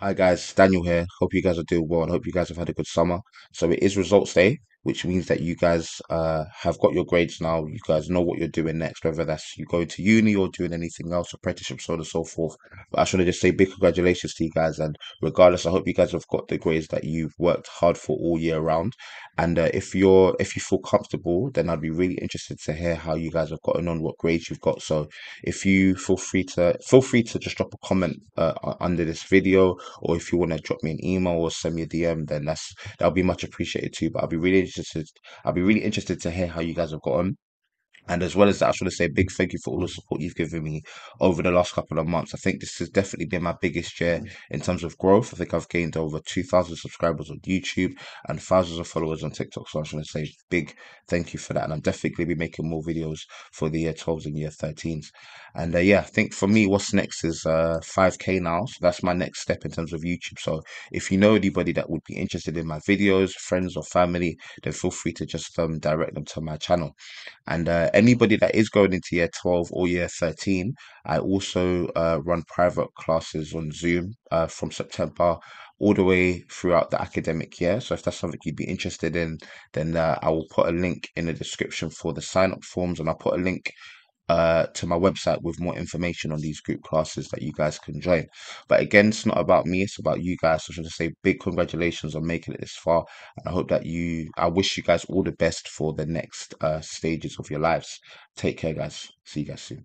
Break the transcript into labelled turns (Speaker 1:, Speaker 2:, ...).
Speaker 1: Hi guys, Daniel here. Hope you guys are doing well and hope you guys have had a good summer. So it is results day, which means that you guys uh, have got your grades now. You guys know what you're doing next, whether that's you going to uni or doing anything else, apprenticeship, so on and so forth. But I to just say big congratulations to you guys. And regardless, I hope you guys have got the grades that you've worked hard for all year round. And uh, if you're if you feel comfortable, then I'd be really interested to hear how you guys have gotten on, what grades you've got. So if you feel free to feel free to just drop a comment uh, under this video or if you want to drop me an email or send me a DM, then that's that'll be much appreciated too. But I'll be really interested. I'd be really interested to hear how you guys have gotten. And as well as that, I just want to say a big thank you for all the support you've given me over the last couple of months. I think this has definitely been my biggest year in terms of growth. I think I've gained over 2,000 subscribers on YouTube and thousands of followers on TikTok. So I just want to say big thank you for that. And I'm definitely going to be making more videos for the year 12s and year 13s. And uh, yeah, I think for me, what's next is uh, 5K now. So that's my next step in terms of YouTube. So if you know anybody that would be interested in my videos, friends or family, then feel free to just um, direct them to my channel. And uh, anybody that is going into year 12 or year 13, I also uh, run private classes on Zoom uh, from September all the way throughout the academic year. So if that's something you'd be interested in, then uh, I will put a link in the description for the sign up forms and I'll put a link uh, to my website with more information on these group classes that you guys can join. But again, it's not about me, it's about you guys. So I should say big congratulations on making it this far. And I hope that you, I wish you guys all the best for the next uh, stages of your lives. Take care, guys. See you guys soon.